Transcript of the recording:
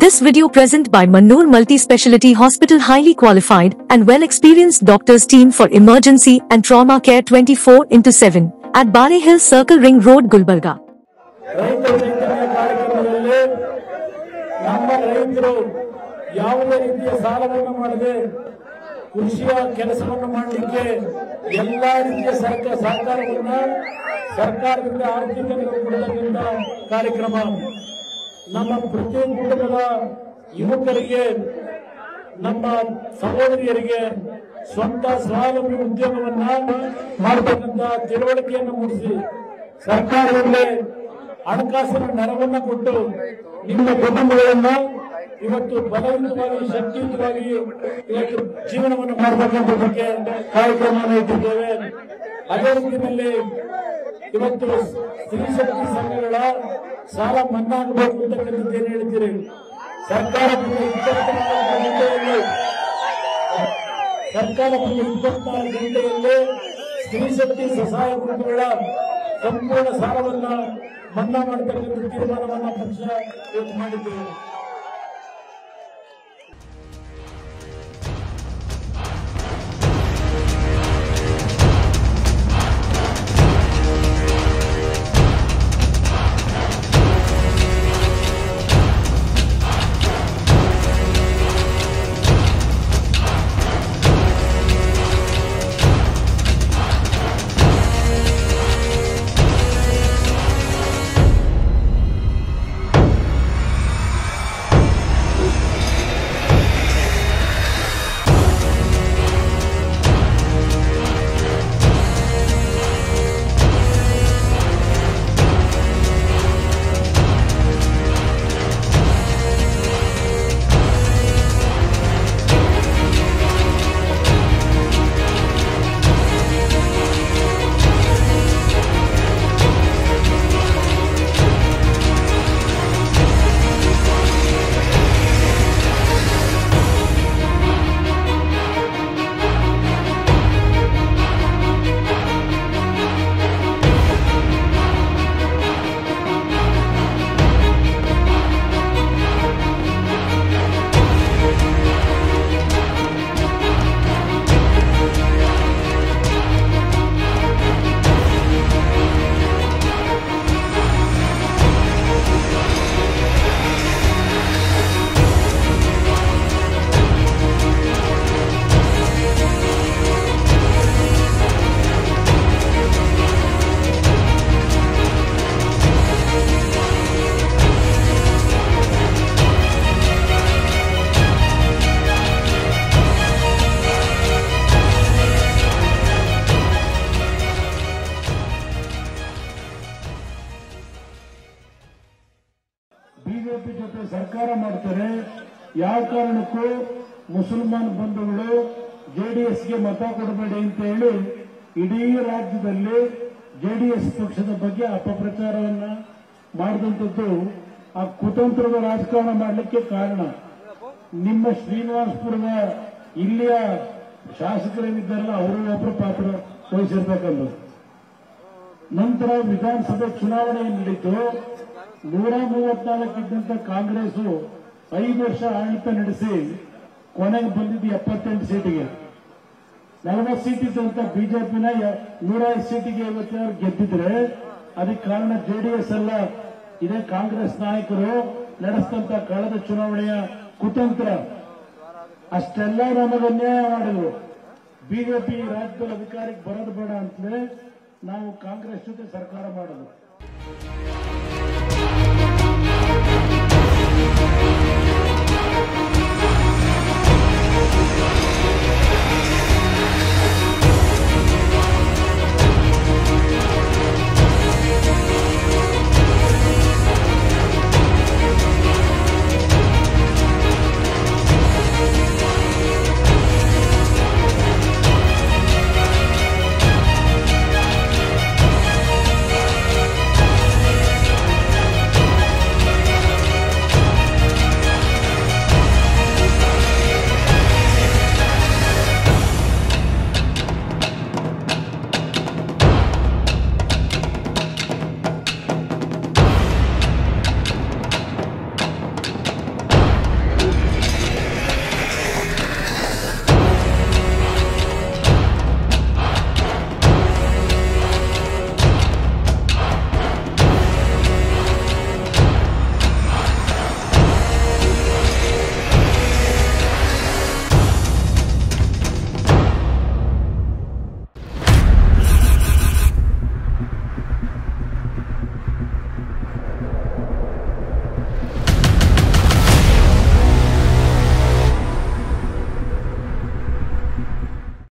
This video present by Mannoor Multi-Speciality Hospital highly qualified and well-experienced doctors team for emergency and trauma care 24 into 7 at Bare Hill Circle Ring Road, Gulbarga. ರೈತ ಚೈತನ್ಯ ಕಾರ್ಯಕ್ರಮದಲ್ಲಿ ನಮ್ಮ ರೈತರು ಯಾವುದೇ ರೀತಿಯ ಸಾಲವನ್ನು ಮಾಡದೆ ಕೃಷಿಯ ಕೆಲಸವನ್ನು ಮಾಡಲಿಕ್ಕೆ ಎಲ್ಲಾ ರೀತಿಯ ಸರ್ಕಾರ ಸಹಕಾರವನ್ನ ಸರ್ಕಾರದಿಂದ ಆರ್ಥಿಕ ನೆರವು ಕೊಡತಕ್ಕಂಥ ಕಾರ್ಯಕ್ರಮ ನಮ್ಮ ಪ್ರತಿಯೊಂದು ಕುಟುಂಬದ ಯುವಕರಿಗೆ, ನಮ್ಮ ಸಹೋದರಿಯರಿಗೆ ಸ್ವಂತ ಸ್ವಾವಲಂಬಿ ಉದ್ಯಮವನ್ನ ಮಾಡತಕ್ಕಂತ ತಿಳುವಳಿಕೆಯನ್ನು ಮೂಡಿಸಿ ಸರ್ಕಾರದಲ್ಲೇ ಹಣಕಾಸಿನ ನೆರವನ್ನ ಕೊಟ್ಟು ನಿಮ್ಮ ಕುಟುಂಬಗಳನ್ನ ಇವತ್ತು ಬಲವಂತವಾಗಿ, ಶಕ್ತಿಯುತವಾಗಿ ಇವತ್ತು ಜೀವನವನ್ನು ಬಗ್ಗೆ ಕಾರ್ಯಕ್ರಮವನ್ನು ಇಟ್ಟಿದ್ದೇವೆ ಅದೇ ರೀತಿಯಲ್ಲಿ ಇವತ್ತು ಸ್ತ್ರೀ ಶಕ್ತಿ ಸಂಘಗಳ ಸಾಲ ಮನ್ನಾ ಆಗಬೇಕು ಅಂತಕ್ಕಂಥದ್ದು ಏನು ಹೇಳ್ತೀರಿ? ಸರ್ಕಾರದಿಂದ ಇಪ್ಪತ್ನಾಲ್ಕು ಗಂಟೆಯಲ್ಲಿ ಸರ್ಕಾರದಿಂದ ಇಪ್ಪತ್ನಾಲ್ಕು ಗಂಟೆಯಲ್ಲಿ ಸ್ತ್ರೀ ಶಕ್ತಿ ಸ್ವಸಹಾಯ ಗುಂಪುಗಳ ಸಂಪೂರ್ಣ ಸಾಲವನ್ನ ಮನ್ನಾ ಮಾಡತಕ್ಕಂಥ ತೀರ್ಮಾನವನ್ನ ಪಕ್ಷ ಮಾಡಿದ್ದೇವೆ ಸರ್ಕಾರ ಮಾಡ್ತಾರೆ, ಯಾವ ಕಾರಣಕ್ಕೂ ಮುಸಲ್ಮಾನ್ ಬಂಧುಗಳು ಜೆಡಿಎಸ್ಗೆ ಮತ ಕೊಡಬೇಡಿ ಅಂತ ಹೇಳಿ ಇಡೀ ರಾಜ್ಯದಲ್ಲಿ ಜೆಡಿಎಸ್ ಪಕ್ಷದ ಬಗ್ಗೆ ಅಪಪ್ರಚಾರವನ್ನ ಮಾಡಿದಂಥದ್ದು ಆ ಕುತಂತ್ರದ ರಾಜಕಾರಣ ಮಾಡಲಿಕ್ಕೆ ಕಾರಣ. ನಿಮ್ಮ ಶ್ರೀನಿವಾಸಪುರದ ಇಲ್ಲಿಯ ಶಾಸಕರೇನಿದ್ದಾರಲ್ಲ, ಅವರು ಒಬ್ಬರು ಪಾತ್ರ ವಹಿಸಿರ್ತಕ್ಕಂಥದ್ದು ನಂತರ ವಿಧಾನಸಭೆ ಚುನಾವಣೆ ನಡೀತು ನೂರ ಮೂವತ್ನಾಲ್ಕಿದ್ದಂತ ಕಾಂಗ್ರೆಸ್ ಐದು ವರ್ಷ ಆಡಳಿತ ನಡೆಸಿ ಕೊನೆಗೆ ಬಂದಿದ್ದು ಎಪ್ಪತ್ತೆಂಟು ಸೀಟಿಗೆ. ನಲವತ್ತು ಸೀಟ್ ಇದ್ದಂತ ಬಿಜೆಪಿನ ನೂರ ಐದು ಸೀಟಿಗೆ ಇವತ್ತಾರು ಗೆದ್ದಿದ್ರೆ, ಅದಕ್ಕೆ ಕಾರಣ ಜೆಡಿಎಸ್ ಅಲ್ಲ. ಇದೇ ಕಾಂಗ್ರೆಸ್ ನಾಯಕರು ನಡೆಸಿದಂತ ಕಳೆದ ಚುನಾವಣೆಯ ಕುತಂತ್ರ. ಅಷ್ಟೆಲ್ಲ ನಮಗೆ ಅನ್ಯಾಯ ಮಾಡಿದ್ರು. ಬಿಜೆಪಿ ರಾಜ್ಯದಲ್ಲಿ ಅಧಿಕಾರಕ್ಕೆ ಬರೋದು ಬೇಡ ಅಂತಲೇ ನಾವು ಕಾಂಗ್ರೆಸ್ ಜೊತೆ ಸರ್ಕಾರ ಮಾಡೋದು. Thank you